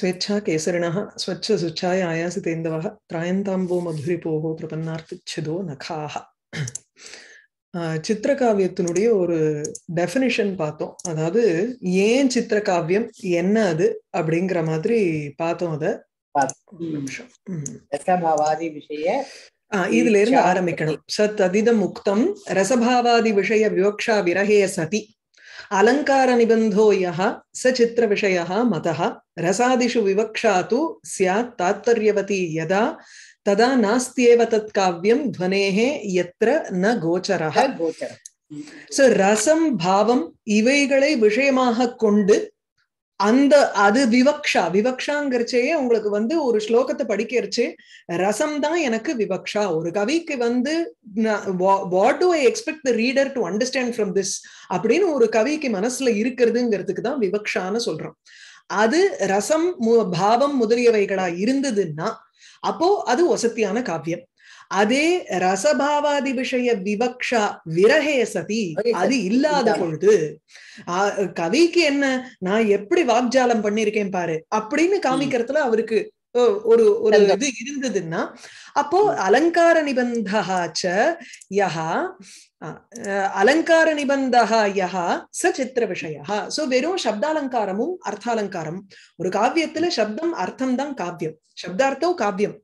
ஸ்வேச்சா கேசரிணா ஸ்வச்ச சுச்சாய ஆயாசிதேந்தவ திராயந்தாம்போ மதுரிபோகோ பிரபன்னார்த்திச்சதோ நகாக சித்திரகாவியத்தினுடைய ஒரு டெஃபினிஷன் பார்த்தோம். அதாவது ஏன் சித்திரகாவியம் என்ன அது அப்படிங்கிற மாதிரி பார்த்தோம் அதை. இதுல இருந்து ஆரம்பிக்கணும். சத் அதிதம் உக்தம் ரசபாவாதி விஷய விவக்ஷா விரகே சதி. அலங்கார நிபந்தோய சச்சித்திர விஷய மத ரசாதிஷு விவக்ஷாத்து சியாத் தாத்பர்யவதி யதா ததா நாஸ்தியேவ தத் காவியம் துவனேகே எத்திர ந கோச்சர கோச்சர சோ ரசம் பாவம் இவைகளை விஷயமாக கொண்டு அந்த அது விவக்ஷா. விவக்ஷாங்கிறச்சேயே உங்களுக்கு வந்து ஒரு ஸ்லோகத்தை படிக்கிறச்சு ரசம் தான் எனக்கு விவக்ஷா. ஒரு கவிக்கு வந்து what do I expect the reader to understand from this அப்படின்னு ஒரு கவிக்கு மனசுல இருக்கிறதுங்கிறதுக்கு தான் விவக்ஷான்னு சொல்றோம். அது ரசம் மு- பாவம் முதலியவைகளா இருந்ததுன்னா அப்போ அது வசத்தியான காவியம். அதே ரசபாவாதி விஷய விவக்ஷா விரகே சதி. அது இல்லாத பொழுது கவிக்கு என்ன நான் எப்படி வாக்ஜாலம் பண்ணிருக்கேன் பாரு அப்படின்னு காமிக்கிறதுல அவருக்கு ஒரு ஒரு இது இருந்ததுன்னா அப்போ அலங்கார நிபந்தகாச்ச யஹா அலங்கார நிபந்தகா யஹா ச சித்திர விஷயா சோ வெறும் சப்தாலங்காரமும் அர்த்தாலங்காரமும் ஒரு காவியத்துல சப்தம் அர்த்தம் தான் காவியம். சப்தார்த்தம் காவியம்.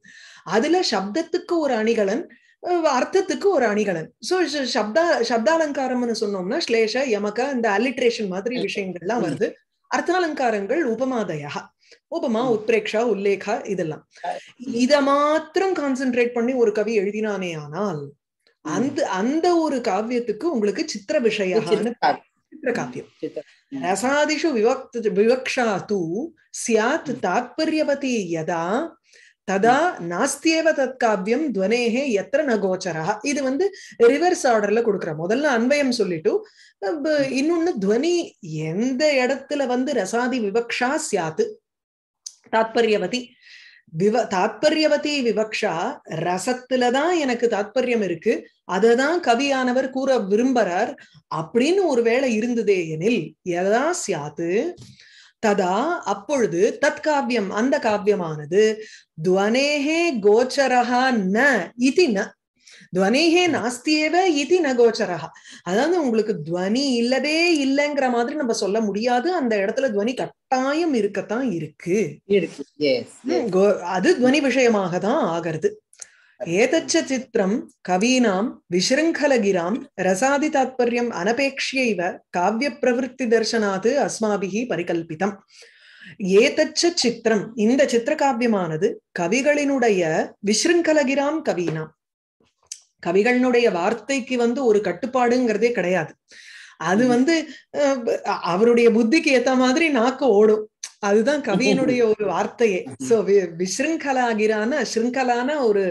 அதுல சப்தத்துக்கு ஒரு அணிகலன் அர்த்தத்துக்கு ஒரு அணிகலன். சோ சப்தா சப்தாலங்காரம்னு சொன்னோம்னா ஸ்லேஷ யமக இந்த அலிட்ரேஷன் மாதிரி விஷயங்கள்லாம் வருது. அர்த்தாலங்காரங்கள் உபமாதயா உபமா உத்பிரேக்ஷா உல்லேகா இதெல்லாம். இத மாத்திரம் கான்சென்ட்ரேட் பண்ணி ஒரு கவி எழுதினானே ஆனால் அந்த அந்த ஒரு காவியத்துக்கு உங்களுக்கு சித்திர விஷயான்னு சித்திர காவியம் ரசாதிஷு விவக்த விவக்ஷா தூ சியாத் தாத்பர்யவதி யதா ததா நாஸ்தியேவ தத் காவியம் துவனேகே எத்திர ந கோச்சரா இது வந்து ரிவர்ஸ் ஆர்டர்ல கொடுக்குற. முதல்ல அன்வயம் சொல்லிட்டு இன்னொன்னு துவனி எந்த இடத்துல வந்து ரசாதி விவக்ஷா சியாத்து தாத்பர்யவதி. விவ தாத்பர்யவதி விவக்ஷா ரசத்துலதான் எனக்கு தாத்பரியம் இருக்கு. அததான் கவியானவர் கூற விரும்புறார். அப்படின்னு ஒருவேளை இருந்ததே எனில் எதா சியாத்து ததா அப்பொழுது தத் காவியம் அந்த காவியமானது துவனேகே கோச்சரஹா ந இதி ந. துவனேகே நாஸ்தியேவ இதி ந கோச்சரஹா. அதாவது உங்களுக்கு துவனி இல்லதே இல்லைங்கிற மாதிரி நம்ம சொல்ல முடியாது. அந்த இடத்துல துவனி கட்டாயம் இருக்கத்தான் இருக்கு. அது துவனி விஷயமாக தான் ஆகிறது. ஏதச்ச சித்திரம் கவீனாம் விசிருங்கலகிராம் ரசாதி தாத்பரியம் அனபேக்ஷைவ காவிய பிரவருத்தி தர்சனாது அஸ்மாபிகி பரிகல்பிதம். ஏதச்ச சித்திரம் இந்த சித்திர காவியமானது கவிகளினுடைய விசிருங்கலகிராம் கவீனாம். கவிகளினுடைய வார்த்தைக்கு வந்து ஒரு கட்டுப்பாடுங்கிறதே கிடையாது. அது. வந்து அஹ், அவருடைய புத்திக்கு ஏத்த மாதிரி நாக்கு ஓடும். அதுதான் கவியினுடைய ஒரு வார்த்தையே. சோ விசிருங்கலாகிரான சிருங்கலான ஒரு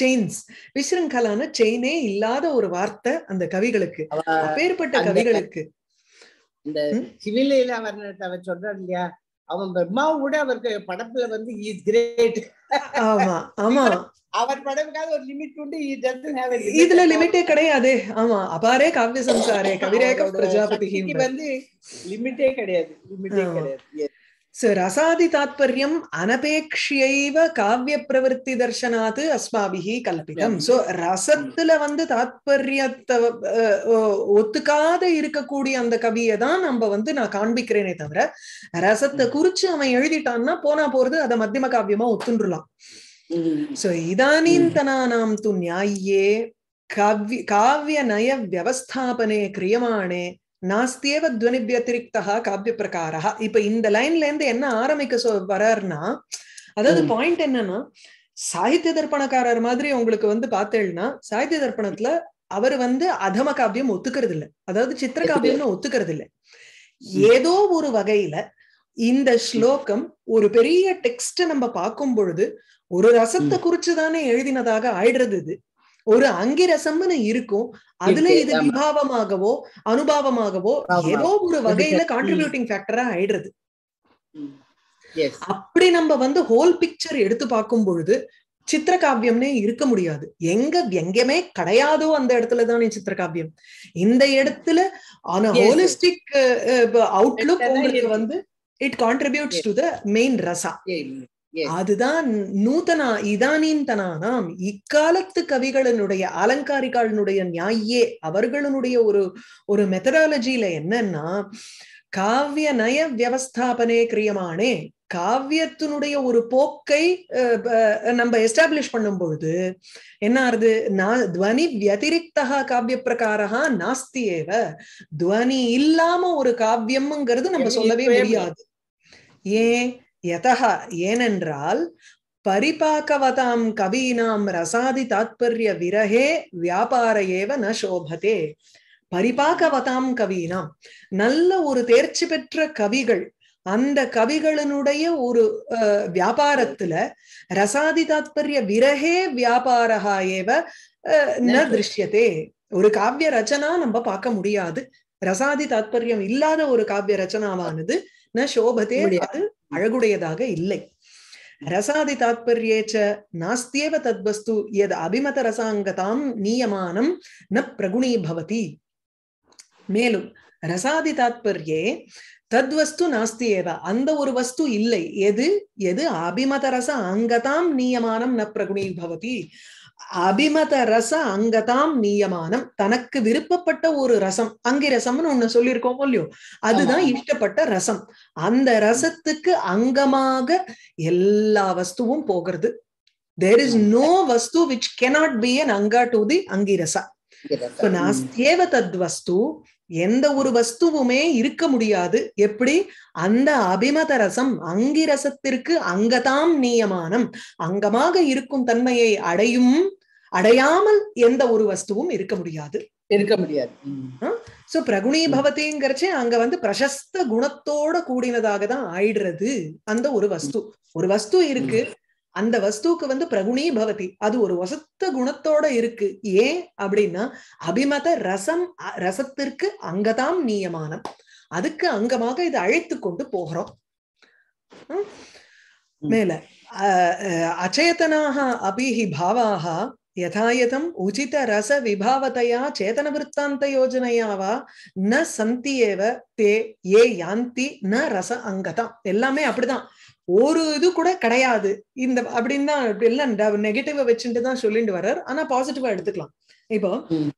செயின்ஸ் விசிருங்கலான செயினே இல்லாத ஒரு வார்த்தை அந்த கவிகளுக்கு. அப்பேற்பட்ட கவிகளுக்கு. இந்த ம். சிவிலீலா வர்ணத்தை அவர் சொல்றான் இல்லையா? அவன் பிரம்மாவோட அவருக்கு படத்துல வந்து இஸ் கிரேட் ஆமா ஆமா. அவர் படத்துக்காக ஒரு லிமிட் உண்டு. இதுல லிமிட்டே கிடையாது. ஆமா அபாரே காவிய சம்சாரே கவிரேக பிரஜாபதி வந்து லிமிட்டே கிடையாது லிமிட்டே. கிடையாது. சோ ரசாதி தாத்பரியம் அனபேக்ஷைவ காவிய பிரவருத்தி தர்சனாத்து அஸ்மாபிகி கல்பிதம் சோ ரசத்துல வந்து தாத்பரியத்தை ஒத்துக்காத இருக்கக்கூடிய அந்த கவியை தான் நம்ம வந்து நான் காண்பிக்கிறேனே தவிர ரசத்தை குறிச்சு அவன் எழுதிட்டான்னா போனா போறது அதை மத்தியம காவியமா ஒத்துண்டுலாம். சோ இதானீந்தனானாம் து நியாயே காவ்ய காவிய நய வியவஸ்தாபனே கிரியமானே நாஸ்தியேவ துவனி வியதிரிக்தா காவிய பிரகாரா இப்ப இந்த லைன்ல இருந்து என்ன ஆரம்பிக்க சொ வர்றாருன்னா அதாவது. பாயிண்ட் என்னன்னா சாகித்ய தர்ப்பணக்காரர் மாதிரி உங்களுக்கு வந்து பார்த்தேன்னா சாகித்ய தர்ப்பணத்துல அவர் வந்து அதம காவியம் ஒத்துக்கிறது இல்ல அதாவது சித்திர காவியம்னு ஒத்துக்கிறது இல்ல ஏதோ ஒரு வகையில இந்த ஸ்லோகம் ஒரு பெரிய டெக்ஸ்ட் நம்ம பார்க்கும் பொழுது ஒரு ரசத்தை குறிச்சு தானே எழுதினதாக ஆயிடுறது இது. ஒரு அங்கிரசம்னு இருக்கும் அதுல இது. விபாவமாகவோ அனுபாவமாகவோ. ஏதோ ஒரு வகையில. கான்ட்ரிபியூட்டிங் ஃபேக்டரா ஆயிடுறது. அப்படி நம்ம வந்து ஹோல் பிக்சர் எடுத்து பார்க்கும் பொழுது சித்திர காவியம்னே இருக்க முடியாது எங்க எங்கேயுமே கிடையாதோ அந்த இடத்துல தானே சித்திர காவியம் இந்த இடத்துல ஆன. ஹோலிஸ்டிக் அவுட்லுக் உங்களுக்கு. வந்து it contributes to the main Raza. அதுதான் நூதனா இதானீந்தனானாம் இக்காலத்து கவிகளினுடைய அலங்காரிகளினுடைய நியாயே அவர்களுடைய ஒரு ஒரு மெத்தடாலஜியில என்னன்னா காவிய நய வியவஸ்தாபனே கிரியமானே காவியத்தினுடைய ஒரு போக்கை நம்ம எஸ்டாப்ளிஷ் பண்ணும் பொழுது என்ன ஆறுது? துவனி வியதிரிக்தா காவிய பிரகாரா நாஸ்தி ஏவ துவனி இல்லாம ஒரு காவியம்ங்கிறது நம்ம சொல்லவே முடியாது. ஏன்? யதா ஏனென்றால் பரிபாக்கவதாம் கவீனாம் ரசாதி தாத்பரிய விரகே வியாபார ஏவ ந சோபதே. பரிபாக்கவதாம் கவீனாம். நல்ல ஒரு தேர்ச்சி பெற்ற கவிகள். அந்த கவிகளினுடைய ஒரு வியாபாரத்துல ரசாதி தாத்பரிய விரகே வியாபாரா ஏவ ந திருஷ்யத்தே ஒரு காவிய ரச்சனா நம்ம பார்க்க முடியாது. ரசாதி தாத்பரியம் இல்லாத ஒரு காவிய ரச்சனாவானது. ந சோபதே. அது அழகுடையதாக இல்லை. ரசாதி தாத்பரியேச்ச நாஸ்தியேவ தத்வஸ்து எத் அபிமத ரசாங்கதாம் நீயமானம் ந பிரகுணீபவதி. மேலும் ரசாதி தாத்பரியே தத்வஸ்து நாஸ்தி ஏவ அந்த ஒரு வஸ்து இல்லை. எது? எது? அபிமத ரச அங்கதாம் நீயமானம் ந பிரகுணீபவதி. அபிமத ரச அங்கதாம் நீயமானம். தனக்கு விருப்பப்பட்ட ஒரு ரசம். அங்கி ரசம்னு ஒண்ணு சொல்லியிருக்கோம் இல்லையோ? அதுதான். இஷ்டப்பட்ட ரசம். அந்த ரசத்துக்கு அங்கமாக எல்லா வஸ்துவும் போகிறது. தேர் இஸ் நோ வஸ்து which cannot be an Anga to the அங்கிரசா நாஸ்தியேவ தத்வஸ்து எந்த ஒரு வஸ்துவுமே இருக்க முடியாது. எப்படி? அந்த அபிமத ரசம் அங்கிரசத்திற்கு அங்கதாம் நியமானம். அங்கமாக இருக்கும் தன்மையை அடையும் அடையாமல் எந்த ஒரு வஸ்துவும் இருக்க முடியாது. இருக்க முடியாது. சோ பிரகுணி பவதிங்கிறச்சே அங்க வந்து பிரசஸ்த குணத்தோட கூடினதாக தான் ஆயிடுறது அந்த ஒரு வஸ்து. ஒரு வஸ்து இருக்கு. அந்த வஸ்துக்கு வந்து பிரகுணி பவதி. அது ஒரு வசத்த குணத்தோட இருக்கு. ஏன் அப்படின்னா அபிமத ரசம் ரசத்திற்கு அங்கதாம் நியமானம். அதுக்கு அங்கமாக இது அழைத்து கொண்டு போகிறோம்? மேல அச்சேதனாக அபிஹி பாவாக யதாயதம் உச்சித ரச விபாவதையா சேதன விற்த்தாந்த யோஜனையா வா ந சந்தி ஏவ தே ஏ யாந்தி ந ரச அங்கதம். எல்லாமே அப்படிதான். ஒரு இது கூட கிடையாது. இந்த அப்படின்னு தான் எல்லாம் நெகட்டிவா வச்சுட்டு தான் சொல்லிட்டு வர்றார். ஆனா பாசிட்டிவா எடுத்துக்கலாம். இப்போ ம்.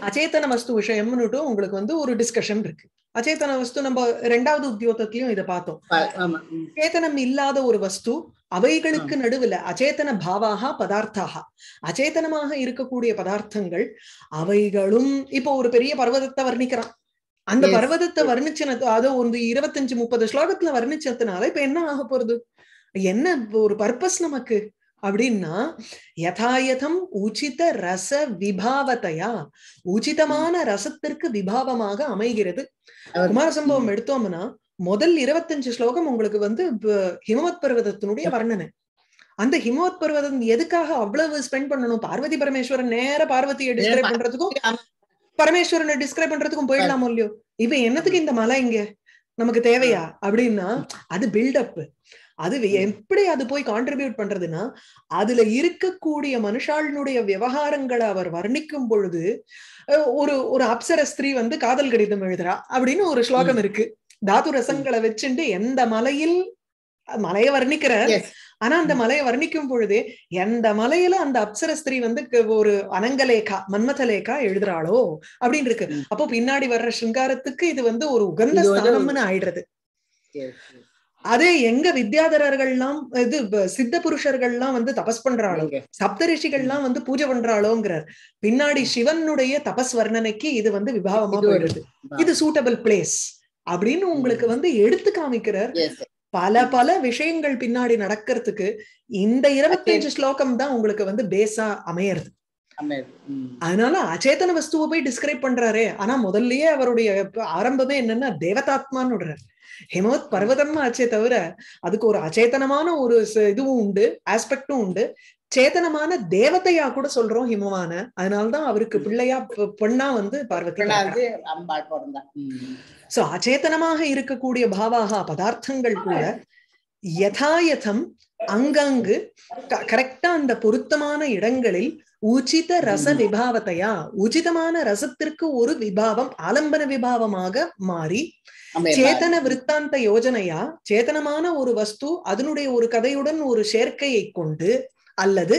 அச்சேதன வஸ்து விஷயம்னுட்டு உங்களுக்கு வந்து ஒரு டிஸ்கஷன் இருக்கு. அச்சேதன வஸ்து நம்ம ரெண்டாவது உத்தியோகத்திலயும் இதை பார்த்தோம். ப- ஆமா ம். சேதனம் இல்லாத ஒரு வஸ்து அவைகளுக்கு நடுவுல அச்சேதன பாவாக பதார்த்தாக. அச்சேதனமாக இருக்கக்கூடிய பதார்த்தங்கள் அவைகளும் இப்போ ஒரு பெரிய பர்வதத்தை வர்ணிக்கிறான். அந்த. பர்வதத்தை வர்ணிச்சனது அது ஒரு இருபத்தஞ்சு முப்பது ஸ்லோகத்துல வர்ணிச்சதுனால இப்ப என்ன ஆக போறது? என்ன ஒரு பர்பஸ் நமக்கு? அப்படின்னா யதாயதம் உச்சித ரச விபாவத்தையா உச்சிதமான ரசத்திற்கு விபாவமாக அமைகிறது. குமார சம்பவம் எடுத்தோம்னா முதல் இருபத்தஞ்சு ஸ்லோகம் உங்களுக்கு வந்து ஹிமவத் பர்வதத்தினுடைய வர்ணனை. அந்த ஹிமவத் பர்வதம் எதுக்காக அவ்வளவு ஸ்பெண்ட் பண்ணணும்? பார்வதி பரமேஸ்வரன் நேர பார்வதியை டிஸ்கிரைப் பண்றதுக்கும். பரமேஸ்வரனை டிஸ்கிரைப் பண்றதுக்கும் போயிடலாமோ இல்லையோ? இப்ப என்னத்துக்கு இந்த மலை இங்க? நமக்கு தேவையா? அப்படின்னா அது பில்டப் அது எப்படி அது போய் கான்ட்ரிபியூட் பண்றதுன்னா அதுல இருக்கக்கூடிய மனுஷாளினுடைய விவகாரங்களை அவர் வர்ணிக்கும் பொழுது ஒரு ஒரு அப்சர ஸ்திரீ வந்து காதல் கடிதம் எழுதுறா அப்படின்னு ஒரு ஸ்லோகம் இருக்கு. தாது ரசங்களை வச்சுட்டு எந்த மலையில் மலையை வர்ணிக்கிற Yes. ஆனா அந்த மலையை வர்ணிக்கும் பொழுது எந்த மலையில அந்த அப்சர ஸ்திரீ வந்து ஒரு அனங்கலேகா மன்மதலேகா எழுதுறாளோ அப்படின்னு இருக்கு. அப்போ பின்னாடி வர்ற சிங்காரத்துக்கு இது வந்து ஒரு உகந்த ஸ்தானம்னு ஆயிடுறது. அதே எங்க வித்யாதரர்கள்லாம் இது சித்த புருஷர்கள்லாம் வந்து தபஸ் பண்றாளோ நீங்க. சப்த ரிஷிகள்லாம் வந்து பூஜை பண்றாளோங்கிறார். பின்னாடி சிவனுடைய தபஸ் வர்ணனைக்கு இது வந்து விபாவமா போயிடுது. இது சூட்டபிள் பிளேஸ் அப்படின்னு உங்களுக்கு வந்து எடுத்து காமிக்கிறார். பல பல விஷயங்கள் பின்னாடி நடக்கிறதுக்கு இந்த இருபத்தஞ்சு ஸ்லோகம் தான் உங்களுக்கு வந்து பேஸா அமையறது. அதனால அச்சேதன வஸ்துவை போய் டிஸ்கிரைப் பண்றாரே. ஆனா முதல்லயே அவருடைய ஆரம்பமே என்னன்னா தேவதாத்மான்னு விடுறார். ஹிமவத் பர்வதம் ஆச்சே தவிர அதுக்கு ஒரு அச்சேதனமான ஒரு இதுவும் உண்டு ஆஸ்பெக்டும் உண்டு. சேதனமான தேவதையா கூட சொல்றோம் ஹிமவான. அதனாலதான் அவருக்கு பிள்ளையா பெண்ணா வந்து பார்வதி அம்பாள். சோ அச்சேதனமாக இருக்கக்கூடிய பாவாக பதார்த்தங்கள் கூட யதாயதம் அங்கங்கு கரெக்டா அந்த பொருத்தமான இடங்களில் உச்சித ரச. விபாவத்தையா உச்சிதமான ரசத்திற்கு ஒரு விபாவம் ஆலம்பன விபாவமாக மாறி சேதன விருத்தாந்த யோஜனையா சேதனமான ஒரு வஸ்து அதனுடைய ஒரு கதையுடன் ஒரு சேர்க்கையை கொண்டு அல்லது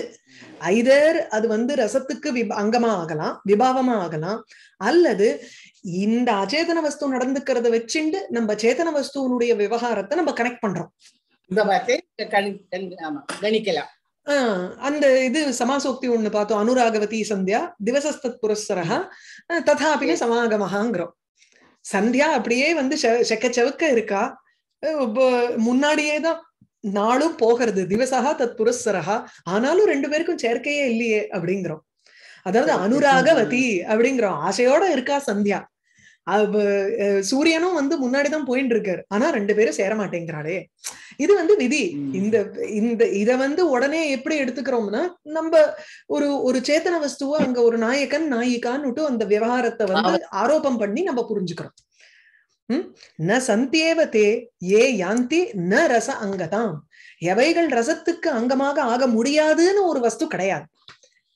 ஐதர் அது வந்து ரசத்துக்கு விப- அங்கமா ஆகலாம் விபாவமா ஆகலாம் அல்லது இந்த அச்சேதன வஸ்து நடந்துக்கிறத வச்சுண்டு நம்ம சேதன வஸ்துவனுடைய விவகாரத்தை நம்ம கனெக்ட் பண்றோம். கணிக்கலாம். ஆஹ் அந்த இது சமாசோக்தி ஒண்ணு பார்த்தோம் அனுராகவதி சந்தியா திவசஸ்தத் புரஸ்ஸரஹ அஹ் ததாபின சமாகமஹாங்கிறோம். சந்தியா அப்படியே வந்து செக்க செவக்க இருக்கா? முன்னாடியே தான் நாளும் போகிறது. திவசகா தத் புரஸ்ஸரஹா. ஆனாலும் ரெண்டு பேருக்கும் சேர்க்கையே இல்லையே அப்படிங்கிறோம். அதாவது. அனுராகவதி அப்படிங்கிறோம். ஆசையோட இருக்கா சந்தியா. சூரியனும் வந்து முன்னாடிதான் போயிட்டு இருக்காரு ஆனா ரெண்டு பேரும் சேர மாட்டேங்கிறாளே. இது வந்து விதி. இந்த இந்த இத வந்து உடனே எப்படி எடுத்துக்கிறோம்னா நம்ம ஒரு ஒரு சேத்தன வஸ்துவ அங்க ஒரு நாயகன் நாயிகான்னுட்டு அந்த விவகாரத்தை வந்து ஆரோபம் பண்ணி நம்ம புரிஞ்சுக்கிறோம்? ந சந்தியேவ தே ஏ யாந்தி ந ரச அங்கதாம். எவைகள் ரசத்துக்கு அங்கமாக ஆக முடியாதுன்னு ஒரு வஸ்து கிடையாது.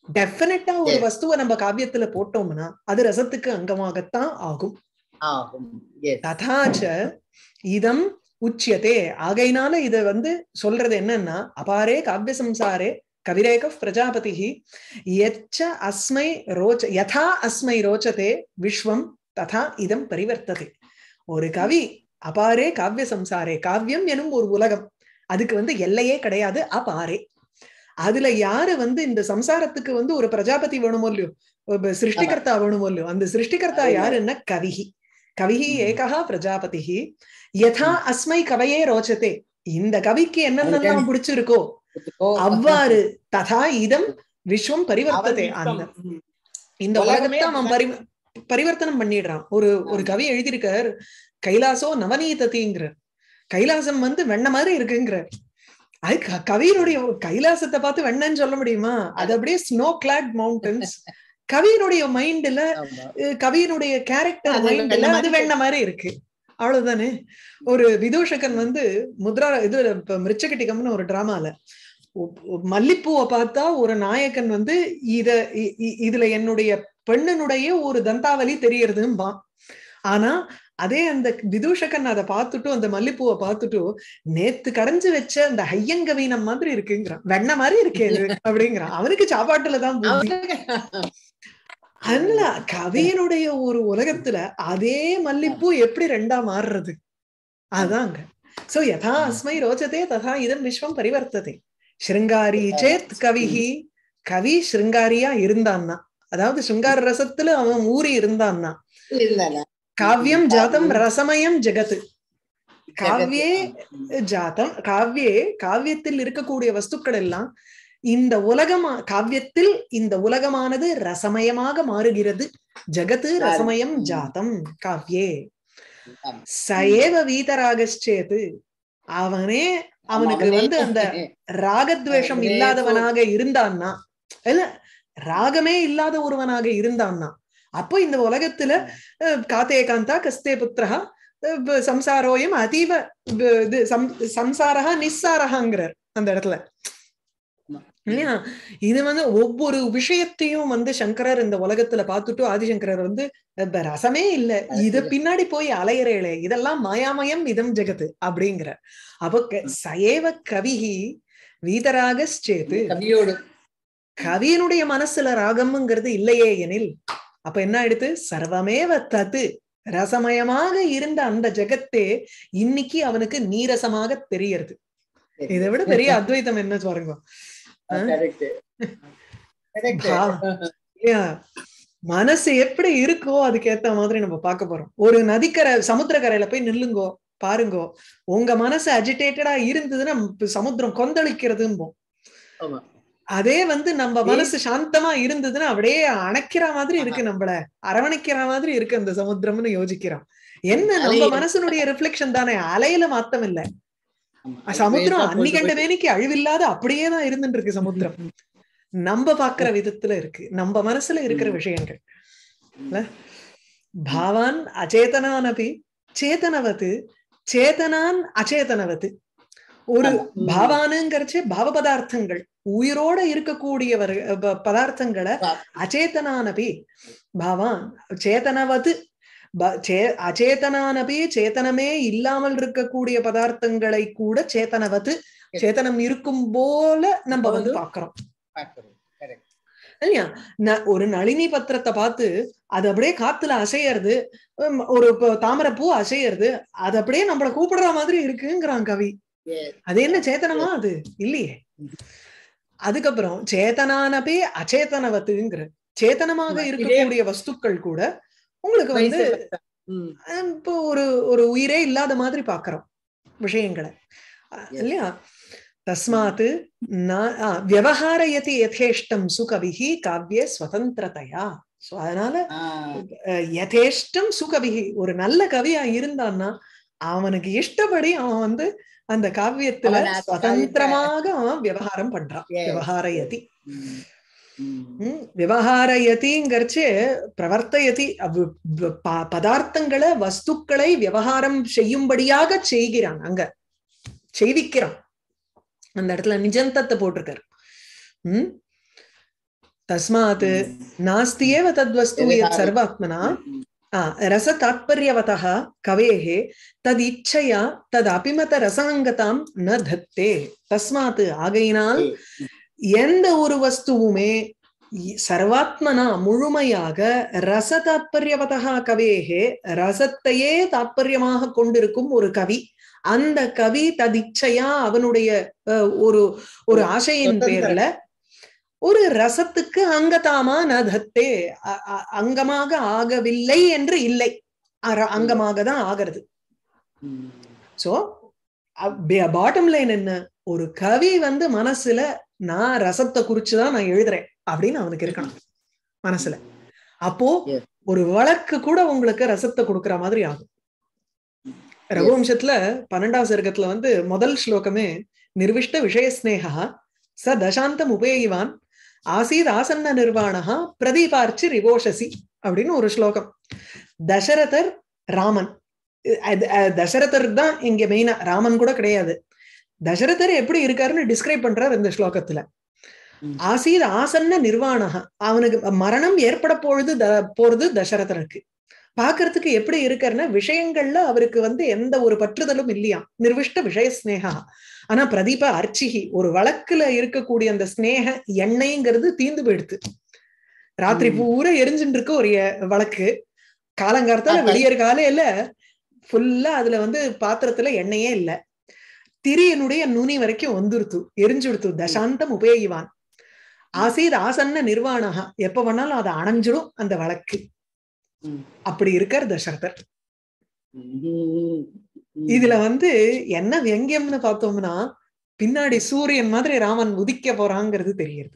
டெஃபினட்டா ஒரு. வஸ்துவை நம்ம காவியத்துல போட்டோம்னா அது ரசத்துக்கு அங்கமாகத்தான் ஆகும். ததாச்ச இதம் உச்சியதே. ஆகையினால இத வந்து சொல்றது என்னன்னா அபாரே காவிய சம்சாரே கவிரேக பிரஜாபதி எச்ச அஸ்மை ரோச்ச யதா அஸ்மை ரோச்சதே விஸ்வம் ததா இதம் பரிவர்த்ததே. ஒரு கவி அபாரே காவிய சம்சாரே காவியம் எனும் ஒரு உலகம். அதுக்கு வந்து எல்லையே கிடையாது அபாரே. அதுல யாரு வந்து இந்த சம்சாரத்துக்கு வந்து ஒரு பிரஜாபதி வேணுமோ இல்லையோ? சிருஷ்டிகர்த்தா வேணுமோ இல்லையோ? அந்த சிருஷ்டிகர்த்தா யாருன்னா கவிஹி. கவிஹி. ஏகா பிரஜாபதி யதா அஸ்மை கவையே ரோச்சதே. இந்த கவிக்கு என்னென்னலாம் பிடிச்சிருக்கோ? அவ்வாறு ததா இதம் விஸ்வம் பரிவர்த்ததே. அந்த. இந்த உலகத்தை அவன் பரி பரிவர்த்தனம் பண்ணிடுறான். ஒரு ஒரு. கவி எழுதியிருக்கார் கைலாசோ நவநீதத்திங்கிறார். கைலாசம் வந்து வெண்ண மாதிரி இருக்குங்கிறார். அது கவியினுடைய கைலாசத்தை பார்த்து வெண்ணன்னு சொல்ல முடியுமா? அது அப்படியே ஸ்னோ கிளாட் மவுண்டன்ஸ் கவியினுடைய மைண்ட்ல. கவியினுடைய கேரக்டர் மைண்ட்ல அது வெண்ண மாதிரி இருக்கு. அவ்வளவுதானே? ஒரு விதூஷகன் வந்து முத்ரா இது இப்ப மிருச்சகட்டிகம்னு ஒரு டிராமால மல்லிப்பூவை பார்த்தா ஒரு நாயகன் வந்து இத இதுல என்னுடைய பெண்ணனுடைய ஒரு தந்தாவலி தெரியறதும்பா. ஆனா அதே அந்த விதூஷகன் அதை பார்த்துட்டு அந்த மல்லிப்பூவை பார்த்துட்டு நேத்து கடைஞ்சு வச்ச அந்த ஐயங்கவீனம் மாதிரி இருக்குங்கிறான். வெண்ண மாதிரி இருக்கே அப்படிங்கிறான். அவனுக்கு சாப்பாட்டுலதான் அல்ல கவியனுடைய ஒரு உலகத்துல அதே மல்லிப்பூ எப்படி ரெண்டா மாறுறது? அதாங்க. சோ யதா அஸ்மை ரோச்சதே ததா இதம் விஸ்வம் பரிவர்த்ததே. ஸ்ருங்காரி சேத் கவிஹி. கவி ஸ்ருங்காரியா இருந்தான்னா. அதாவது ஸ்ருங்கார ரசத்துல அவன் ஊறி இருந்தான்னா இருந்தானா? காவியம் ஜாதம் ரசமயம் ஜெகத் ஜெகத். காவ்யே. ஜாதம் காவ்யே காவியத்தில் இருக்கக்கூடிய வஸ்துக்கள் எல்லாம் இந்த உலகமா காவியத்தில் இந்த உலகமானது ரசமயமாக மாறுகிறது ஜகத்து ரசமயம். ஜாதம் காவ்யே. சயேவ வீதராகச்சேது அவனே அவனுக்கு அவனே- வந்து அந்த ராகத்வேஷம் இல்லாதவனாக இருந்தான்னா இல்ல ராகமே இல்லாத ஒருவனாக இருந்தான்னா அப்போ இந்த உலகத்துல காத்தே காந்தா கஸ்தே புத்திரஹா அஹ், ப- சம்சாரோயம் அதீவ இது சம்- சம்சாரஹா நிஸ்ஸாரஹாங்கிறார் அந்த இடத்துல. இல்லையா? இது வந்து ஒவ்வொரு விஷயத்தையும் வந்து சங்கரர் இந்த உலகத்துல பார்த்துட்டு ஆதிசங்கரர் வந்து ரசமே இல்ல. இது பின்னாடி போய் அலையறேளே இதெல்லாம் மாயாமயம் இதம் ஜெகத்து அப்படிங்கிற அப்போ சயேவ கவிஹி வீதராகச்சேது கவியோடு. கவியனுடைய மனசுல ராகம்ங்கிறது இல்லையே எனில் அப்ப என்ன ஆயிடுத்து சர்வமேவ தத்து ரசமயமாக இருந்த அந்த ஜெகத்தே இன்னைக்கு அவனுக்கு நீரசமாக தெரியறது. இதை விட பெரிய அத்வைத்தம் என்ன பாருங்க. மனசு எப்படி இருக்கோ அதுக்கு ஏத்த மாதிரி நம்ம பார்க்க போறோம். ஒரு நதிக்கரை சமுத்திரக்கரையில போய் நில்லுங்கோ பாருங்கோ. உங்க மனசு அஜிடேட்டடா இருந்ததுன்னா சமுத்திரம் கொந்தளிக்கிறதும்போம். அதே வந்து நம்ம. மனசு சாந்தமா இருந்ததுன்னா அப்படியே அணைக்கிற மாதிரி இருக்கு நம்மள அரவணைக்கிற மாதிரி இருக்கு அந்த சமுத்திரம்னு யோசிக்கிறோம் என்ன நம்ம. மனசனுடைய ரிஃப்ளெக்ஷன் தானே அலையில மாத்தம் இல்ல. சமுத்திரம் அன்னிகண்ட போயிட்டு வேணிக்கு அழிவில்லாத அப்படியே தான் இருந்துட்டு இருக்கு சமுத்திரம் நம்ம பாக்குற விதத்துல இருக்கு நம்ம மனசுல இருக்கிற. விஷயங்கள் பாவான் அச்சேதனானபி சேதனவத்து சேதனான் அச்சேதனவத்து ஒரு. பாவானுங்கிறச்சு பாவ பதார்த்தங்கள் உயிரோட இருக்கக்கூடியவர் பதார்த்தங்களை அச்சேதனானபி பாவான் சேதனவது அச்சேதனானபி சேத்தனமே இல்லாமல் இருக்கக்கூடிய பதார்த்தங்களை கூட சேத்தனவத்து சேத்தனம் இருக்கும் போல நம்ம வந்து பாக்குறோம் இல்லையா ந- ஒரு நளினி பத்திரத்தை பார்த்து அது அப்படியே காத்துல அசையறது ஒரு தாமரைப்பூ அசையறது அது அப்படியே நம்மள கூப்பிடுற மாதிரி இருக்குங்கிறான் கவி. அது என்ன சேத்தனமா அது? இல்லையே. அதுக்கப்புறம் சேத்தனானபே அச்சேதனவத்துங்கிற சேத்தனமாக இருக்கக்கூடிய வஸ்துக்கள் கூட உங்களுக்கு வந்து இப்போ ஒரு ஒரு உயிரே இல்லாத மாதிரி பாக்குறோம் விஷயங்களை. இல்லையா? தஸ்மாத் விவகாரயதி யதேஷ்டம் சுகவிஹி காவ்யே ஸ்வதந்திரதையா. சோ அதனால யதேஷ்டம் சுகவிஹி. ஒரு நல்ல கவியா இருந்தான்னா அவனுக்கு இஷ்டப்படி அவன் வந்து அந்த காவியத்துல சுதந்திரமாக அவன் விவகாரம் பண்றான். விவகாரயதி. விவகாரயதிங்கிறச்சு பிரவர்த்தயதி. பதார்த்தங்களை வஸ்துக்களை விவகாரம் செய்யும்படியாக செய்கிறான். அங்க செய்விக்கிறான். அந்த இடத்துல நிஜந்தத்தை போட்டிருக்காரு. ம். தஸ்மாத் நாஸ்தி ஏவ தத்வஸ்து. சர்வாத்மனா? ரசதாத்பர்யவதः கவேः ததிச்சையா தது அபிமத ரசாங்கதாம் ந தத்தே தஸ்மாத் ஆகையினால் எந்த ஒரு வஸ்துவுமே சர்வாத்மனா முழுமையாக ரச தாத்பர்யவதா கவேகே ரசத்தையே தாத்பரியமாக கொண்டிருக்கும் ஒரு கவி அந்த கவி ததிச்சையா அவனுடைய ஒரு ஒரு ஆசையின். பேர்ல ஒரு ரசத்துக்கு அங்கதாமா நதத்தே அங்கமாக ஆகவில்லை என்று இல்லை அங்கமாக தான் ஆகிறது. சோ பாட்டம் லைன் என்ன ஒரு கவி வந்து மனசுல நான் ரசத்தை குறிச்சுதான் நான் எழுதுறேன் அப்படின்னு அவனுக்கு இருக்கணும் மனசுல அப்போ. ஒரு வழக்கு கூட உங்களுக்கு ரசத்தை கொடுக்கிற மாதிரி ஆகும் ரகுவம்சத்துல பன்னெண்டாவது சர்க்கத்துல வந்து முதல் ஸ்லோகமே நிர்விஷ்ட விஷய ஸ்னேகா ச தசாந்தம் உபயோகிவான் ஆசீத் ஆசன்ன நிர்வாணா பிரதீபார்ச்சி ரிவோஷசி அப்படின்னு ஒரு ஸ்லோகம். தசரதர் ராமன். தசரதர் தான் இங்க மெயினா ராமன் கூட கிடையாது. தசரதர் எப்படி இருக்காருன்னு டிஸ்கிரைப் பண்றார் இந்த ஸ்லோகத்துல. ம். ஆசீத் ஆசன்ன நிர்வாணகா அவனுக்கு மரணம் ஏற்பட பொழுது த- போறது தசரதனுக்கு பாக்குறதுக்கு எப்படி இருக்காருன்னா விஷயங்கள்ல அவருக்கு வந்து எந்த ஒரு பற்றுதலும் இல்லையா நிர்விஷ்ட விஷய ஸ்னேகா ஆனா பிரதீப அர்ச்சிகி ஒரு வழக்குல இருக்கக்கூடிய அந்த ஸ்னேக எண்ணெய்ங்கிறது தீந்து போயிடுது. ராத்திரி. பூரா எரிஞ்சுட்டு இருக்க ஒரு வழக்கு. காலங்காலத்தால வெளியேற காலையில ஃபுல்லா அதுல வந்து பாத்திரத்துல எண்ணெயே இல்ல. திரியனுடைய நுனி வரைக்கும் வந்துருத்து எரிஞ்சுடுத்து தசாந்தம் உபயோகிவான். ஆசீத் ஆசன்ன நிர்வாணகா எப்ப வேணாலும் அதை அணைஞ்சிடும் அந்த வழக்கு. அப்படி இருக்கார் தசரதர். இதுல வந்து என்ன வெங்கியம்னு பார்த்தோம்னா பின்னாடி சூரியன் மாதிரி ராமன் உதிக்க போறாங்கிறது தெரியுது.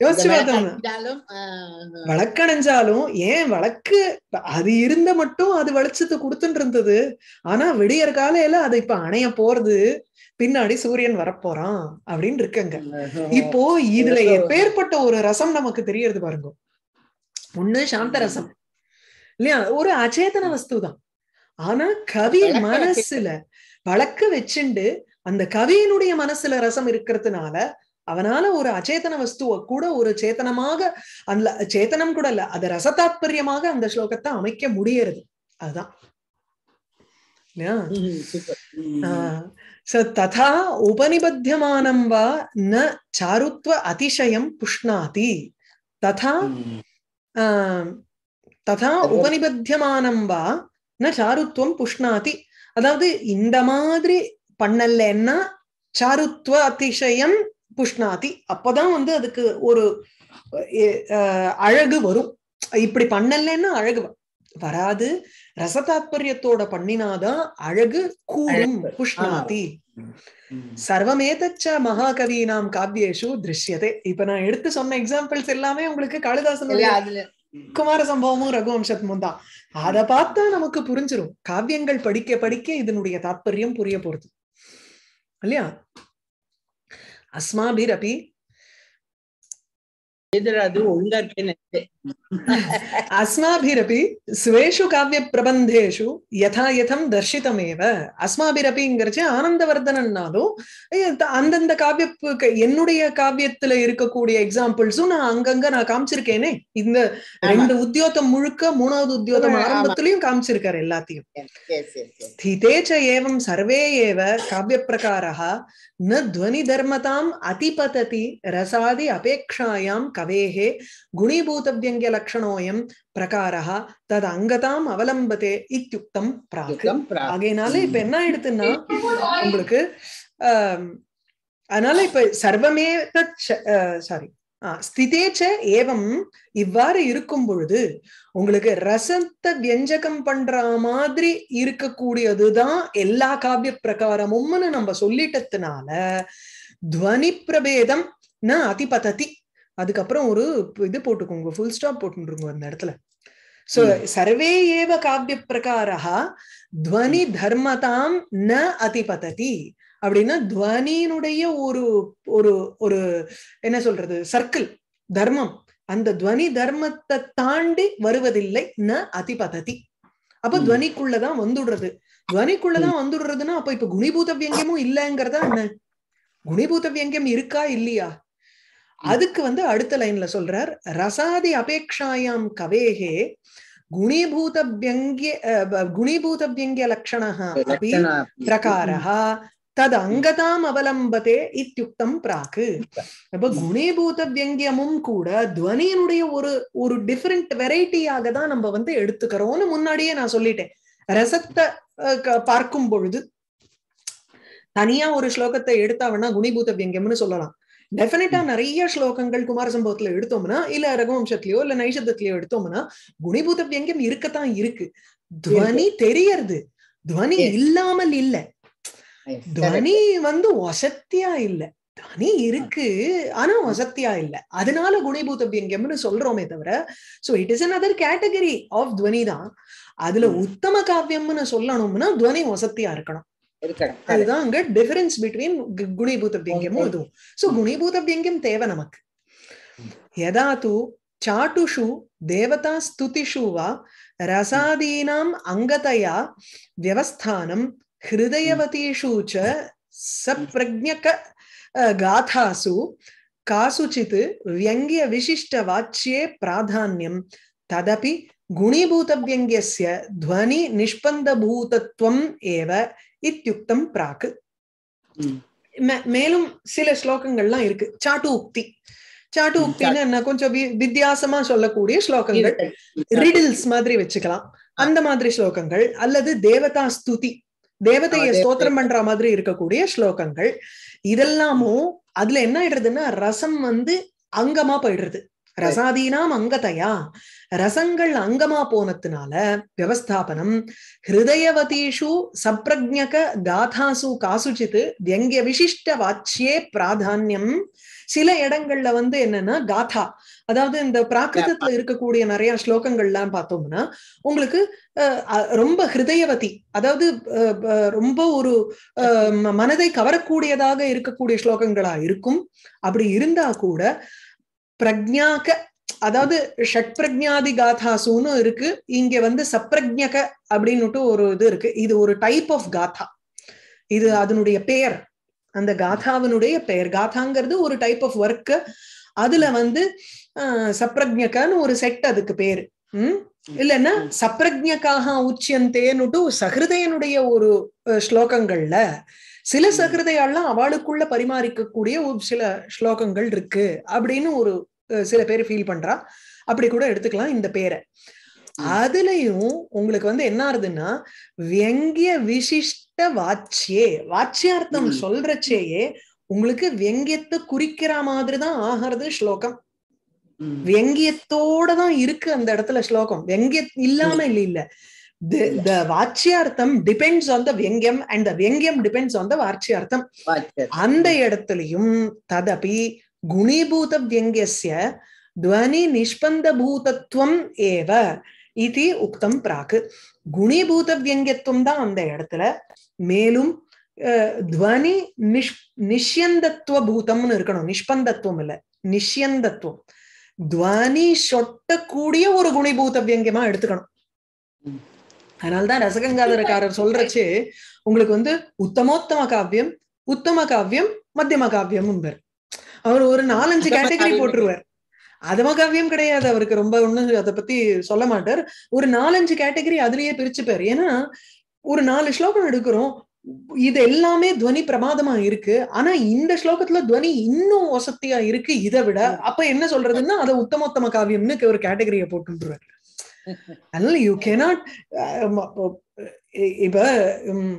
யோசிச்சு பார்த்தோம்னா. ஏன் வழக்கு அது இருந்த மட்டும் அது வெளிச்சத்தை கொடுத்துட்டு இருந்தது ஆனா விடியற் காலையில அது இப்ப அணைய போறது பின்னாடி சூரியன் வரப்போறான் அப்படின்னு இருக்குங்க. இப்போ இதுல எப்பேற்பட்ட ஒரு ரசம் நமக்கு தெரியறது பாருங்க. ஒண்ணு சாந்த ரசம். இல்லையா? ஒரு அச்சேதன வஸ்து தான் ஆனா கவி மனசுல வழக்க வச்சுண்டு அந்த கவியினுடைய மனசுல ரசம் இருக்கிறதுனால அவனால ஒரு அச்சேதன வஸ்துவ கூட ஒரு சேத்தனமாக அந்த சேத்தனம் கூட இல்ல அது ரசதாத்பரியமாக அந்த ஸ்லோகத்தை அமைக்க முடியறது. அதுதான். ததா உபனிபத்தியமானம் வா ந சாருத்வ அதிசயம் புஷ்ணாதி. ததா ததா உபனிபத்தியமானம் வா ந சாருத்வம் புஷ்ணாதி அதாவது இந்த மாதிரி பண்ணலன்னா சாருத்வ அதிசயம் புஷ்ணாதி அப்பதான் வந்து அதுக்கு ஒரு அழகு வரும் இப்படி பண்ணலன்னா அழகு வராது ரசதாத்பரியத்தோட பண்ணினாதான் அழகு கூடும். புஷ்ணாதி. சர்வமேதச்ச மகாகவீனாம் காவியேஷு திருஷ்யதே இப்ப நான் எடுத்து சொன்ன எக்ஸாம்பிள்ஸ் எல்லாமே உங்களுக்கு அதுல குமார சம்பவமும் ரகுவம்சத் தான். அதை பார்த்தா நமக்கு புரிஞ்சிடும் காவியங்கள் படிக்க படிக்க இதனுடைய தாற்பயம் புரிய போறது. இல்லையா? அஸ்மாபிரபி. எதிர அது ஒழுங்கா இருக்கேன்னு நினைச்சேன். அஸ்மாபிரபி ஸ்வேஷு காவிய பிரபந்தேஷு யதா யதம் தர்ஷிதமேவ அஸ்மாபிரபிங்கிறச்சு ஆனந்தவர்தனன்னாலும் ஏய், த- அந்தந்த காவிய பு- க- என்னுடைய காவியத்துல இருக்கக்கூடிய எக்ஸாம்பிள்ஸும் நான் அங்கங்க நான் காமிச்சிருக்கேனே இந்த ரெண்டு உத்தியோகம் முழுக்க மூணாவது உத்தியோகம் ஆமா. ஆரம்பத்திலயும் காமிச்சிருக்காரு எல்லாத்தையும் Yes, yes, yes. स्थिते च एवं सर्वे एव काव्यप्रकारः न ध्वनिधर्मताम् अतिपतति रसादि अपेक्षायां லிங்கலட்சணோயம் பிரகாரா தது அங்கதாம் அவலம்பதே இத்தியுக்தம் பிராக்கு ஆகையினால இப்ப என்ன ஆயிடுதுன்னா உங்களுக்கு அதனால இப்ப சர்வமே சாரி ஸ்திதேச்ச ஏவம் இவ்வாறு இருக்கும் பொழுது உங்களுக்கு ரசத்தை வியஞ்சகம் பண்ற மாதிரி இருக்கக்கூடியதுதான் எல்லா காவிய பிரகாரமும்னு நம்ம சொல்லிட்டதுனால துவனி பிரபேதம் ந அதிபததி. அதுக்கப்புறம் ஒரு இது போட்டுக்கோங்க ஃபுல் ஸ்டாப் போட்டுருங்க அந்த இடத்துல. சோ சர்வே ஏவ காவிய பிரகாரா துவனி தர்மதாம் ந அதிபததி அப்படின்னா துவனியினுடைய ஒரு ஒரு ஒரு என்ன சொல்றது சர்க்கிள் தர்மம். அந்த துவனி தர்மத்தை தாண்டி வருவதில்லை ந அதிபததி. அப்ப. துவனிக்குள்ளதான் வந்துடுறது. துவனிக்குள்ளதான் வந்துடுறதுன்னா அப்ப இப்ப குணிபூத வியங்கியமும் இல்லைங்கிறதா என்ன? குணிபூத வியங்கியம் இருக்கா இல்லையா? அதுக்கு வந்து அடுத்த லைன்ல சொல்றார் ரசாதி அபேக்ஷாயாம் கவேகே குணீபூத வியங்கிய அஹ், குணீபூத வியங்கிய லட்சணः லட்சணா. பிரகாரः தது அங்கதாம் அவலம்பதே இத்தியுக்தம் பிராக்கு அப்ப குணீபூத வியங்கியமும் கூட துவனியினுடைய ஒரு ஒரு டிஃபரெண்ட் வெரைட்டியாக தான் நம்ம வந்து எடுத்துக்கிறோம்னு முன்னாடியே நான் சொல்லிட்டேன். ரசத்தை பார்க்கும் பொழுது தனியா ஒரு ஸ்லோகத்தை எடுத்தா வேணா குணிபூத வியங்கியம்னு சொல்லலாம். டெஃபினட்டா நிறைய ஸ்லோகங்கள் குமார சம்பவத்துல எடுத்தோம்னா இல்ல ரகுவம்சத்திலயோ இல்ல நைஷதத்திலயோ எடுத்தோம்னா குணிபூத வியங்கியம் இருக்கத்தான் இருக்கு. துவனி தெரியறது. துவனி. இல்லாமல் இல்ல. துவனி வந்து வசத்தியா இல்ல. துவனி இருக்கு ஆனா வசத்தியா இல்ல. அதனால குணிபூத வியங்கியம்னு சொல்றோமே தவிர so it is another category of துவனி தான். அதுல. உத்தம காவியம்னு சொல்லணும்னா துவனி வசத்தியா இருக்கணும். இருக்கணும். அதுதான் அங்க டிஃபரன்ஸ் பிட்வீன் குணிபூத Okay. இதுவும் சோ குணிபூத வியங்கியம் தேவை நமக்கு யதா தூ சாட்டுஷு தேவதா ஸ்துதிஷு வா ரசாதீனாம் அங்கதயா வியவஸ்தானம் ஹிருதயவதீஷு ச சப்ரஜ்ஞக அஹ், காதாசு காசுச்சித் வியங்கிய விசிஷ்ட வாச்சியே பிராதான்யம் ததபி குணீபூத வியங்கியஸ்ய துவனி நிஷ்பந்தபூதத்வம் ஏவ இத்தியுக்தம் பிராக். ம். மே- மேலும் சில ஸ்லோகங்கள்லாம் இருக்கு. சாட்டு உக்தி சாட்டு. உக்தின்னு என்ன கொஞ்சம் வித்தியாசமா சொல்லக்கூடிய ஸ்லோகங்கள். ரிடில்ஸ் மாதிரி வச்சுக்கலாம். அந்த மாதிரி ஸ்லோகங்கள். அல்லது தேவதா ஸ்துதி. தேவதையை ஸ்தோத்திரம் பண்ற மாதிரி இருக்கக்கூடிய ஸ்லோகங்கள். இதெல்லாமும் அதுல என்ன ஆயிடுறதுன்னா ரசம் வந்து அங்கமா போயிடுறது. ரசாதீனாம் அங்கதையா ரசங்கள் அங்கமா போனதுனால வியவஸ்தாபனம். ஹிருதயவதீஷு சப்ரஜ்ஞக காதாசு காசுச்சித் வியங்கிய விசிஷ்ட வாச்சியே பிராதான்யம். சில இடங்கள்ல வந்து என்னன்னா காதா. அதாவது இந்த பிராகிருதத்துல இருக்கக்கூடிய நிறைய ஸ்லோகங்கள்லாம் பார்த்தோம்னா உங்களுக்கு ரொம்ப ஹிருதயவதி அதாவது ரொம்ப ஒரு மனதை கவரக்கூடியதாக இருக்கக்கூடிய ஸ்லோகங்களா இருக்கும். அப்படி இருந்தா கூட பிரக்ஞாக அதாவது ஷட் பிரக்ஞாதி காதாசுன்னு இருக்கு. இங்க வந்து சப்ரக்ஞக அப்படின்னுட்டு ஒரு இது இருக்கு. இது ஒரு டைப் ஆஃப் காதா இது அதனுடைய பெயர். அந்த காதாவினுடைய பெயர். காதாங்கிறது ஒரு டைப் ஆஃப் ஒர்க் அதுல வந்து ஆஹ், ஒரு செட் அதுக்கு பேரு. உம் இல்லைன்னா சப்ரஜ்ஞக்காக உச்சியந்தேன்னுட்டு சஹிருதயனுடைய ஒரு ஸ்லோகங்கள்ல சில சகிருதையெல்லாம் அவளுக்குள்ள பரிமாறிக்கக்கூடிய ஒரு சில ஸ்லோகங்கள் இருக்கு அப்படின்னு ஒரு சில பேர் ஃபீல் பண்றா. அப்படி கூட எடுத்துக்கலாம் இந்த பேரை. அதுலயும் உங்களுக்கு வந்து என்ன ஆகுதுன்னா வியங்கிய விசிஷ்ட வாச்சியே. வாச்சியார்த்தம் ம். சொல்றச்சேயே உங்களுக்கு வியங்கியத்தை குறிக்கிற மாதிரிதான் ஆகிறது ஸ்லோகம். ம். வியங்கியத்தோட தான் இருக்கு அந்த இடத்துல ஸ்லோகம். வியங்கிய இல்லாம இல்ல இல்ல. த வாச்சியார்த்தம் depends on the வியங்கியம் and the வியங்கியம் டிபெண்ட்ஸ் ஆன் த வாச்சியார்த்தம் வாச்சர். அந்த இடத்துலயும் ததபி குணீபூத வியங்கியஸ்ய துவனி நிஷ்பந்த பூதத்துவம் ஏவ இது உக்தம் பிராக்கு குணீபூத வியங்கியத்துவம் தான் அந்த இடத்துல. மேலும் துவனி நிஷ் நிஷ்யந்தத்துவ பூதம்னு இருக்கணும். நிஷ்பந்தத்துவம் இல்ல நிஷ்யந்தத்துவம் துவனி சொட்டக்கூடிய ஒரு குணிபூத வியங்கியமா எடுத்துக்கணும். அதனால்தான் ரசகங்காதரக்காரர் சொல்றச்சு உங்களுக்கு வந்து உத்தமோத்தம காவியம் உத்தம காவியம் மத்தியம காவியம் பேர் அவர் ஒரு நாலஞ்சு கேட்டகரி காவியம். போட்டுருவார். அதம காவியம் கிடையாது அவருக்கு ரொம்ப ஒண்ணு அதை பத்தி சொல்ல மாட்டார். ஒரு நாலஞ்சு கேட்டகரி அதுலயே பிரிச்சுப்பார். ஏன்னா ஒரு நாலு ஸ்லோகம் எடுக்கிறோம் இது எல்லாமே துவனி பிரமாதமா இருக்கு. ஆனா இந்த ஸ்லோகத்துல துவனி இன்னும் வசதியா இருக்கு இதை விட. அப்ப என்ன சொல்றதுன்னா அதை உத்தமோத்தம காவியம்னு ஒரு கேட்டகரியை போட்டுருவார். அதனால யூ கேனாட் இப்ப உம்,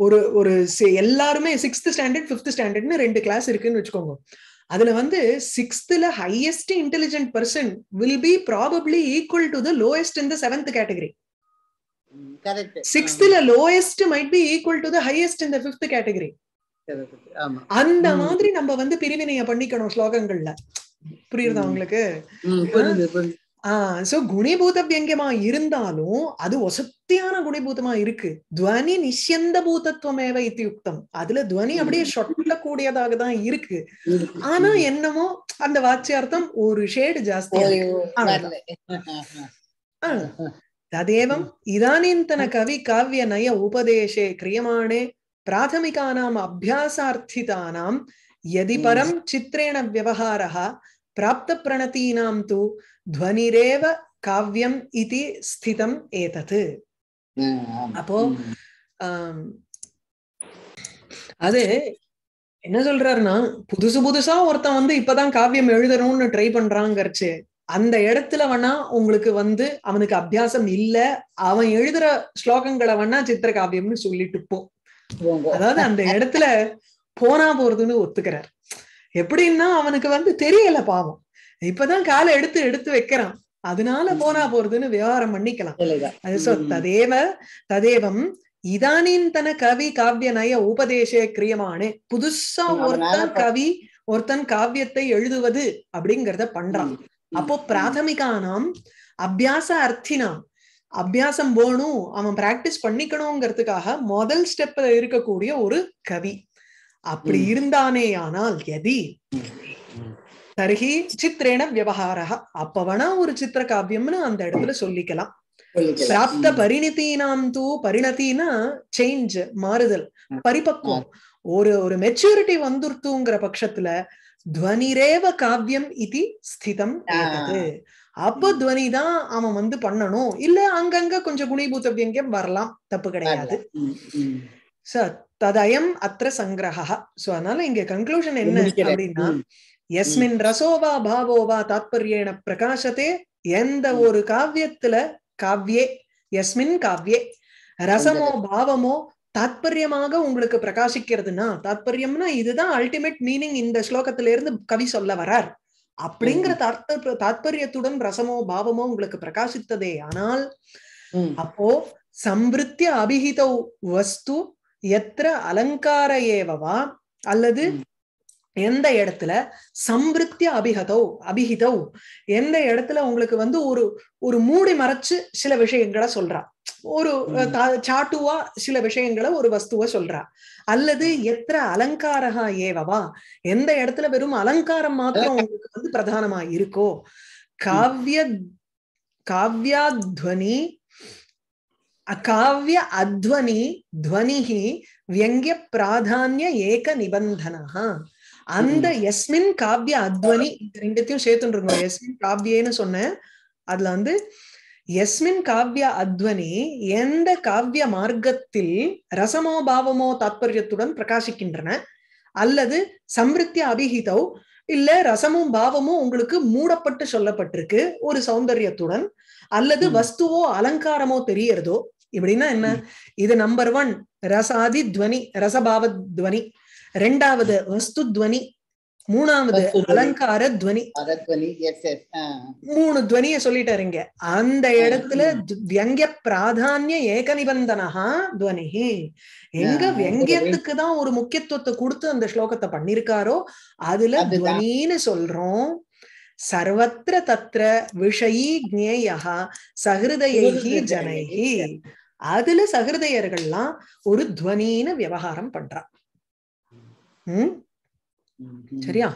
ஒரு ஒரு எல்லாருமே சிக்ஸ்த் ஸ்டாண்டர்ட் ஃபிஃப்த் ஸ்டாண்டர்ட்னு ரெண்டு கிளாஸ் இருக்குன்னு வச்சுக்கோங்க. அதுல வந்து சிக்ஸ்த்ல highest intelligent person will be probably equal to the lowest in the seventh category சிக்ஸ்த்ல lowest might be equal to the highest இந்த ஃபிஃப்த் கேட்டகரி அந்த. மாதிரி நம்ம வந்து பிரிவினைய பண்ணிக்கணும் ஸ்லோகங்கள்ல. புரியுதா. உங்களுக்கு? ம், புரியுது புரியுது. ஆஹ் சோ குணிபூத வியங்கமா இருந்தாலும் அது ஒசத்தியான குணிபூதமா இருக்கு. துவனி நிஷ்யந்த பூதத்துவமேவ இத்தியுக்தம் அதுல துவனி அப்படியே சொட்டக்கூடியதாக தான் இருக்கு. ஆனா என்னமோ அந்த வாச்சியார்த்தம் ஒரு ஷேடு ஜாஸ்தியா ததேவம் இதானீந்தன கவி காவிய நய உபதேசே கிரியமாணே பிராதமிகானாம் அபியாசார்த்திதானாம். யதி பரம் சித்திரேண விவகாரா பிராப்தப்பிரணதீனாம் தூ துவனிரேவ காவியம் இது ஸ்திதம் ஏதது அப்போ அது என்ன சொல்றாருன்னா புதுசு புதுசா ஒருத்தன் வந்து இப்பதான் காவியம் எழுதணும்னு ட்ரை பண்றாங்கறச்சு அந்த இடத்துல வேணா உங்களுக்கு வந்து அவனுக்கு அபியாசம் இல்ல அவன் எழுதுற ஸ்லோகங்களை வேணா சித்திர காவியம்னு சொல்லிட்டு போ. அதாவது அந்த இடத்துல போனா போறதுன்னு ஒத்துக்கிறார். எப்படின்னா அவனுக்கு வந்து தெரியல பாவம். இப்பதான் காலை எடுத்து எடுத்து வைக்கிறான். அதனால போனா போறதுன்னு விவகாரம் பண்ணிக்கலாம். அது சோ. ததேவ ததேவம் இதானீந்தன கவி காவிய நய உபதேசே கிரியமானே. புதுசா ஒருத்தன் கவி ஒருத்தன் காவியத்தை எழுதுவது அப்படிங்கறத பண்றான். அப்போ பிராதமிகானாம் அபியாச அர்த்தினாம். அபியாசம் வேணும் அவன் பிராக்டிஸ் பண்ணிக்கணுங்கிறதுக்காக முதல் ஸ்டெப்ல இருக்கக்கூடிய ஒரு கவி. அப்படி ம். இருந்தானேயானால் எதி. ம். தர்ஹி சித்திரேன விவகாரா அப்ப வேணா ஒரு சித்திர காவியம்னு அந்த இடத்துல சொல்லிக்கலாம். பிராப்த ம். பரிணிதீனாம் தூ பரிணத்தினா சேஞ்ச் மாறுதல். பரிபக்குவம். ஒரு ஒரு மெச்சூரிட்டி வந்துருத்துங்கிற பட்சத்துல துவனிரேவ காவியம் இது ஸ்திதம் அப்ப துவனி தான் அவன் வந்து பண்ணணும். இல்ல அங்கங்க கொஞ்சம் குணிபூத வியங்கியம் வரலாம். தப்பு கிடையாது. ததயம் அத்திர சங்கிரகா சோ அதனால இங்க கன்க்ளூஷன் என்ன. அப்படின்னா. எஸ்மின் ரசோவா பாவோவா தாத்பரியேன பிரகாசத்தே எந்த. ஒரு காவியத்துல காவ்யே எஸ்மின் காவ்யே ரசமோ பாவமோ தாத்பரியமாக உங்களுக்கு பிரகாசிக்கிறதுனா தாத்பரியம்னா இதுதான் அல்டிமேட் மீனிங் இந்த ஸ்லோகத்தில இருந்து கவி சொல்ல வரார் அப்படிங்கிற தாத்ப தாத்பரியத்துடன் ரசமோ பாவமோ உங்களுக்கு பிரகாசித்ததே ஆனால். அப்போ சம்பிருத்திய அபிஹிதௌ வஸ்து எத்திர அலங்கார ஏவவா? அல்லது. எந்த இடத்துல? சம்பிருத்திய அபிஹதௌ அபிஹிதௌ. எந்த இடத்துல உங்களுக்கு வந்து ஒரு ஒரு மூடி மறைச்சு சில விஷயங்களை சொல்றா. ஒரு சாட்டுவா சில விஷயங்களை ஒரு வஸ்துவ சொல்றா. அல்லது எத்திர அலங்காரகா ஏவவா? எந்த இடத்துல வெறும் அலங்காரம் மாத்திரம் உங்களுக்கு வந்து பிரதானமா இருக்கோ? காவ்ய காவ்யாத்வனி அகாவ்ய அத்வனி துவனிஹி வியங்கிய பிராதானிய ஏக நிபந்தனா அந்த எஸ்மின் காவ்ய அத்வனி இந்த ரெண்டுத்தையும் சேர்த்துருங்க எஸ்மின் காவ்யேன்னு சொன்னேன். அதுல வந்து எஸ்மின் காவ்ய அத்வனி எந்த காவ்ய மார்க்கத்தில் ரசமோ பாவமோ தாத்பரியத்துடன் பிரகாசிக்கின்றன? அல்லது சம்ருத்திய அபிஹிதௌ இல்ல ரசமும் பாவமும் உங்களுக்கு மூடப்பட்டு சொல்லப்பட்டிருக்கு ஒரு சௌந்தரியத்துடன்? அல்லது. வஸ்துவோ அலங்காரமோ தெரியறதோ? இப்படின்னா என்ன? இது நம்பர் ஒன் ரசாதி துவனி ரசபாவ துவனி. ரெண்டாவது வஸ்து துவனி. மூணாவது துவனி. அலங்கார துவனி. மூணு துவனிய சொல்லிட்டாருங்க அந்த ஆ, இடத்துல வியங்கிய பிராதானிய ஏக நிபந்தனஹா துவனிஹி எங்க வியங்கியத்துக்கு தான் ஒரு முக்கியத்துவத்தை கொடுத்து அந்த ஸ்லோகத்தை பண்ணிருக்காரோ அதுல. துவனின்னு சொல்றோம். சர்வத்திர தத்ர விஷயி ஜேயா சஹிருதயைஹி ஜனைஹி அதுல சஹிருதயர்கள்லாம் ஒரு துவனின்னு விவகாரம் பண்றா. ம். சரியா?